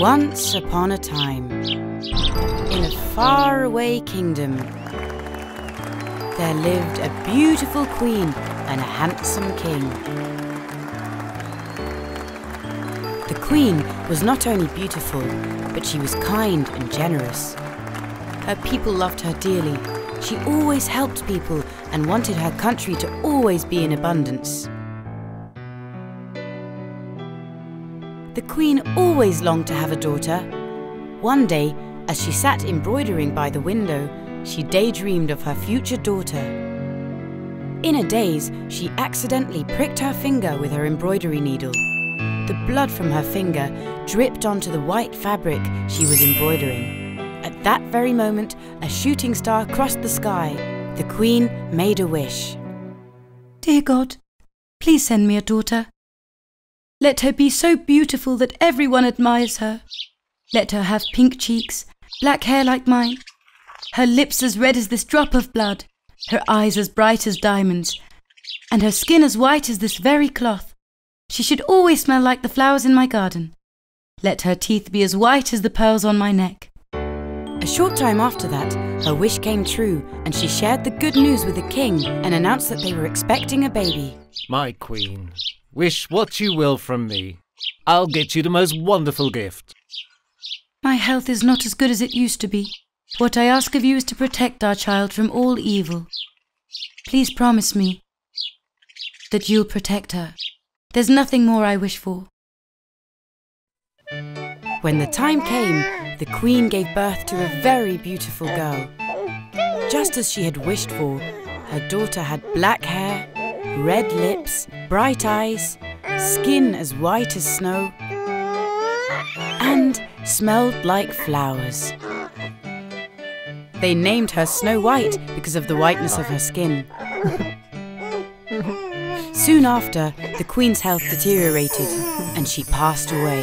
Once upon a time, in a faraway kingdom, there lived a beautiful queen and a handsome king. The queen was not only beautiful, but she was kind and generous. Her people loved her dearly. She always helped people and wanted her country to always be in abundance. The queen always longed to have a daughter. One day, as she sat embroidering by the window, she daydreamed of her future daughter. In a daze, she accidentally pricked her finger with her embroidery needle. The blood from her finger dripped onto the white fabric she was embroidering. At that very moment, a shooting star crossed the sky. The queen made a wish. Dear God, please send me a daughter. Let her be so beautiful that everyone admires her. Let her have pink cheeks, black hair like mine, her lips as red as this drop of blood, her eyes as bright as diamonds, and her skin as white as this very cloth. She should always smell like the flowers in my garden. Let her teeth be as white as the pearls on my neck. A short time after that, her wish came true, and she shared the good news with the king and announced that they were expecting a baby. My queen, wish what you will from me. I'll get you the most wonderful gift. My health is not as good as it used to be. What I ask of you is to protect our child from all evil. Please promise me that you'll protect her. There's nothing more I wish for. When the time came, the queen gave birth to a very beautiful girl. Just as she had wished for, her daughter had black hair, red lips, bright eyes, skin as white as snow, and smelled like flowers. They named her Snow White because of the whiteness of her skin. Soon after, the queen's health deteriorated and she passed away.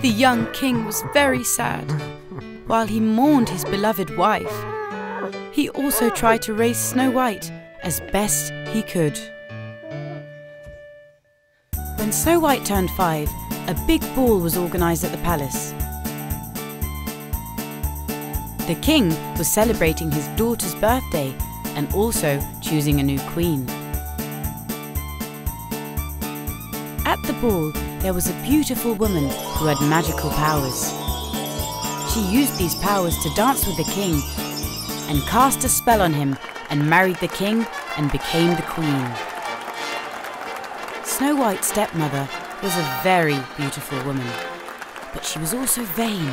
The young king was very sad. While he mourned his beloved wife, he also tried to raise Snow White as best he could. When Snow White turned five, a big ball was organised at the palace. The king was celebrating his daughter's birthday and also choosing a new queen. At the ball, there was a beautiful woman who had magical powers. She used these powers to dance with the king and cast a spell on him and married the king and became the queen. Snow White's stepmother was a very beautiful woman, but she was also vain,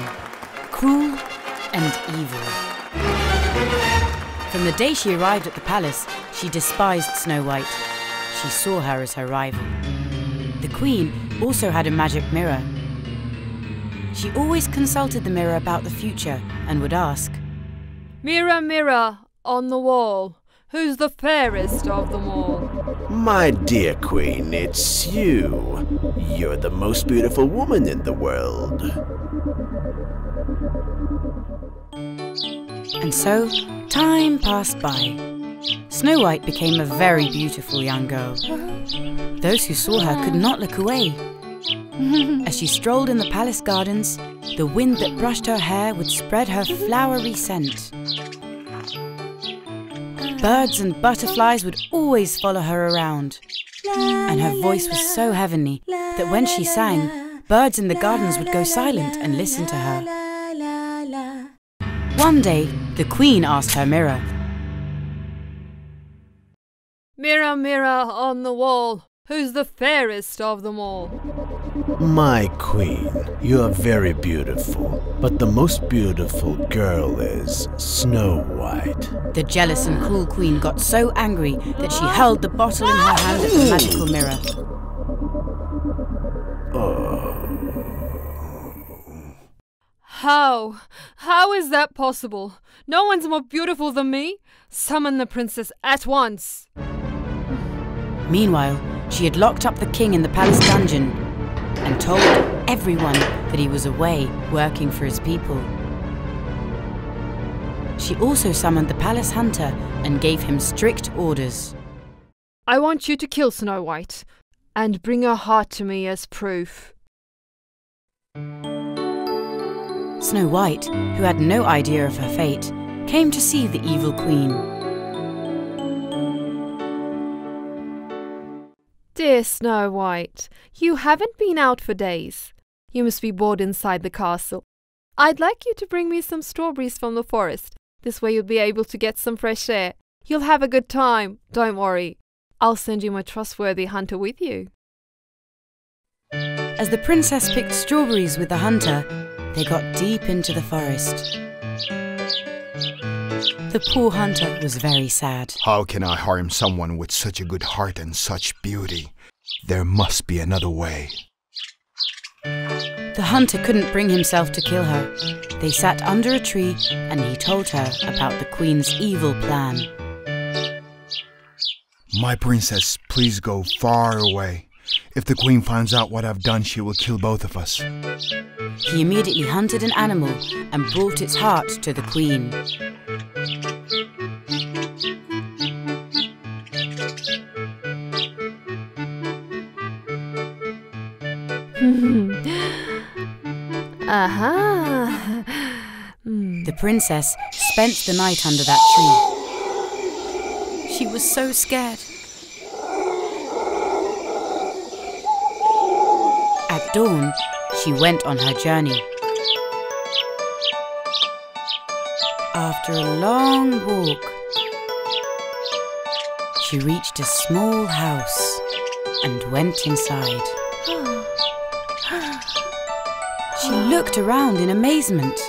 cruel, and evil. From the day she arrived at the palace, she despised Snow White. She saw her as her rival. The queen also had a magic mirror. She always consulted the mirror about the future and would ask, Mirror, mirror on the wall, who's the fairest of them all? My dear queen, it's you. You're the most beautiful woman in the world. And so, time passed by. Snow White became a very beautiful young girl. Those who saw her could not look away. As she strolled in the palace gardens, the wind that brushed her hair would spread her flowery scent. Birds and butterflies would always follow her around. And her voice was so heavenly that when she sang, birds in the gardens would go silent and listen to her. One day, the queen asked her mirror, Mirror, mirror on the wall, who's the fairest of them all? My queen, you are very beautiful, but the most beautiful girl is Snow White. The jealous and cruel queen got so angry that she held the bottle in her hand at the magical mirror. How? How is that possible? No one's more beautiful than me. Summon the princess at once. Meanwhile, she had locked up the king in the palace dungeon and told everyone that he was away working for his people. She also summoned the palace hunter and gave him strict orders. I want you to kill Snow White. and bring her heart to me as proof. Snow White, who had no idea of her fate, came to see the evil queen. Dear Snow White, you haven't been out for days. You must be bored inside the castle. I'd like you to bring me some strawberries from the forest. This way you'll be able to get some fresh air. You'll have a good time, don't worry. I'll send you my trustworthy hunter with you. As the princess picked strawberries with the hunter, they got deep into the forest. The poor hunter was very sad. How can I harm someone with such a good heart and such beauty? There must be another way. The hunter couldn't bring himself to kill her. They sat under a tree and he told her about the queen's evil plan. My princess, please go far away. If the queen finds out what I've done, she will kill both of us. He immediately hunted an animal and brought its heart to the queen. Aha! Hmm. The princess spent the night under that tree. She was so scared. At dawn, she went on her journey. After a long walk, she reached a small house and went inside. She looked around in amazement.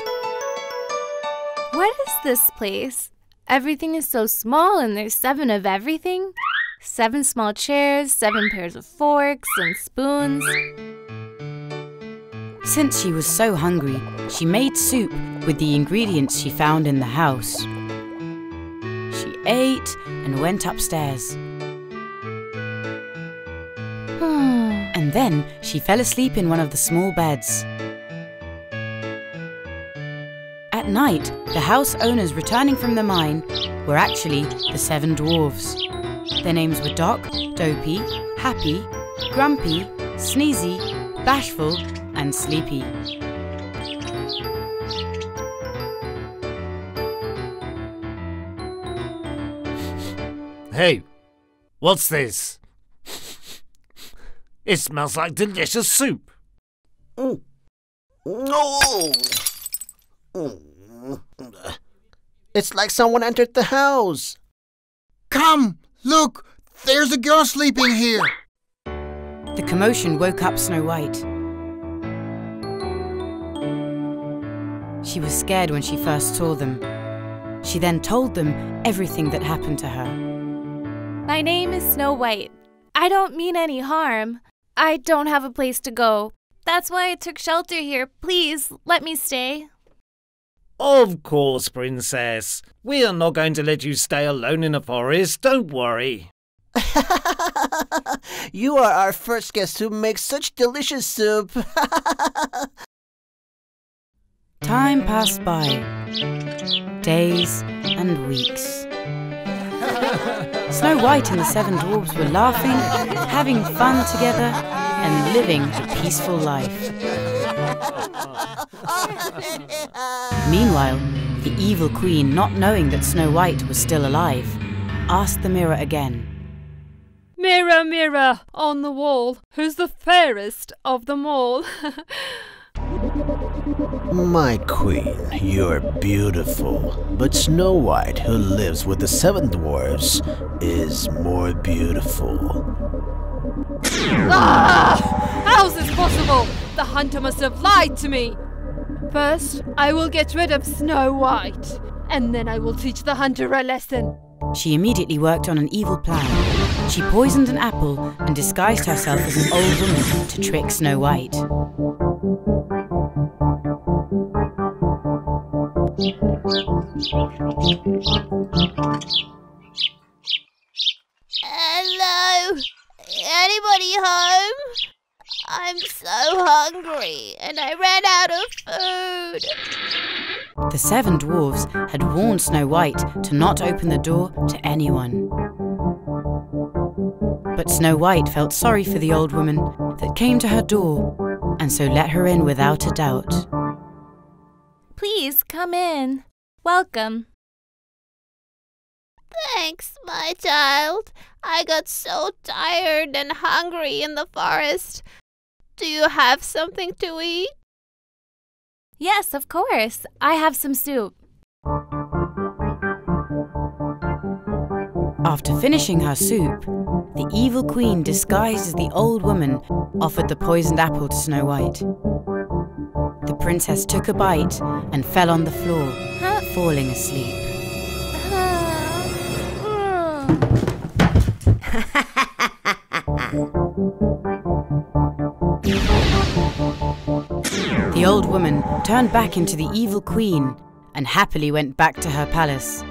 What is this place? Everything is so small and there's seven of everything. Seven small chairs, seven pairs of forks and spoons. Since she was so hungry, she made soup with the ingredients she found in the house. She ate and went upstairs. Hmm. And then she fell asleep in one of the small beds. At night, the house owners returning from the mine were actually the seven dwarves. Their names were Doc, Dopey, Happy, Grumpy, Sneezy, Bashful, and Sleepy. Hey, what's this? It smells like delicious soup. No! It's like someone entered the house. Come! Look! There's a girl sleeping here! The commotion woke up Snow White. She was scared when she first saw them. She then told them everything that happened to her. My name is Snow White. I don't mean any harm. I don't have a place to go. That's why I took shelter here. Please let me stay. Of course, Princess. We are not going to let you stay alone in a forest. Don't worry. you are our first guest who makes such delicious soup. Time passed by. Days and weeks. Snow White and the seven dwarfs were laughing, having fun together, and living a peaceful life. Meanwhile, the evil queen, not knowing that Snow White was still alive, asked the mirror again. Mirror, mirror on the wall, who's the fairest of them all? My queen, you're beautiful, but Snow White, who lives with the seven dwarfs, is more beautiful. ah! How's this possible? The hunter must have lied to me. First, I will get rid of Snow White, and then I will teach the hunter a lesson. She immediately worked on an evil plan. She poisoned an apple and disguised herself as an old woman to trick Snow White. Hello? Anybody home? I'm so hungry and I ran out of food. The seven dwarfs had warned Snow White to not open the door to anyone. But But Snow White felt sorry for the old woman that came to her door, and so let her in without a doubt. Please come in. Welcome. Thanks, my child. I got so tired and hungry in the forest. Do you have something to eat? Yes, of course. I have some soup. After finishing her soup, the evil queen, disguised as the old woman, offered the poisoned apple to Snow White. The princess took a bite and fell on the floor, Huh? falling asleep. Hmm. woman turned back into the evil queen and happily went back to her palace.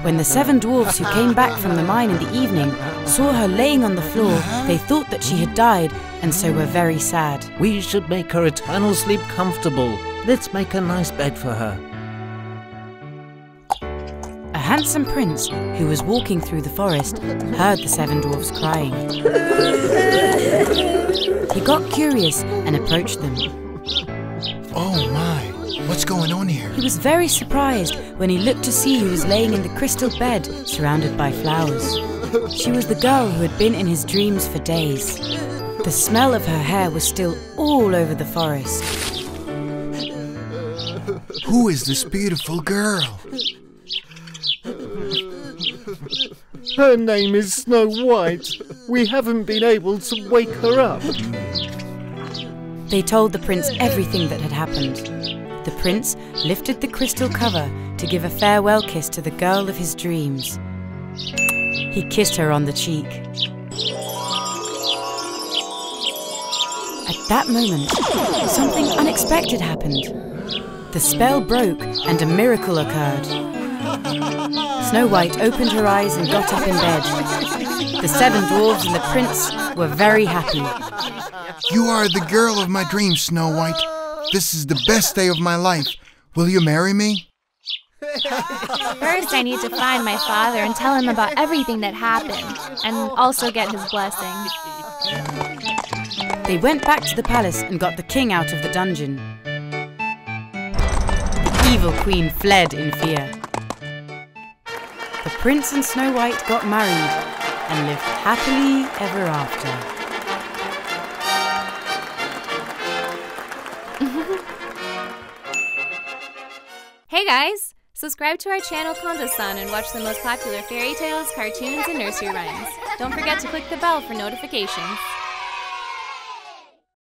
When the seven dwarfs who came back from the mine in the evening saw her laying on the floor, they thought that she had died and so were very sad. We should make her eternal sleep comfortable. Let's make a nice bed for her. A handsome prince who was walking through the forest heard the seven dwarfs crying. He got curious and approached them. Oh my, what's going on here? He was very surprised when he looked to see who was laying in the crystal bed surrounded by flowers. She was the girl who had been in his dreams for days. The smell of her hair was still all over the forest. Who is this beautiful girl? Her name is Snow White. We haven't been able to wake her up. They told the prince everything that had happened. The prince lifted the crystal cover to give a farewell kiss to the girl of his dreams. He kissed her on the cheek. At that moment, something unexpected happened. The spell broke and a miracle occurred. Snow White opened her eyes and got up in bed. The seven dwarves and the prince were very happy. You are the girl of my dreams, Snow White. This is the best day of my life. Will you marry me? First, I need to find my father and tell him about everything that happened, and also get his blessing. They went back to the palace and got the king out of the dungeon. The evil queen fled in fear. The prince and Snow White got married and lived happily ever after. Hey guys! Subscribe to our channel Kondosan and watch the most popular fairy tales, cartoons, and nursery rhymes. Don't forget to click the bell for notifications.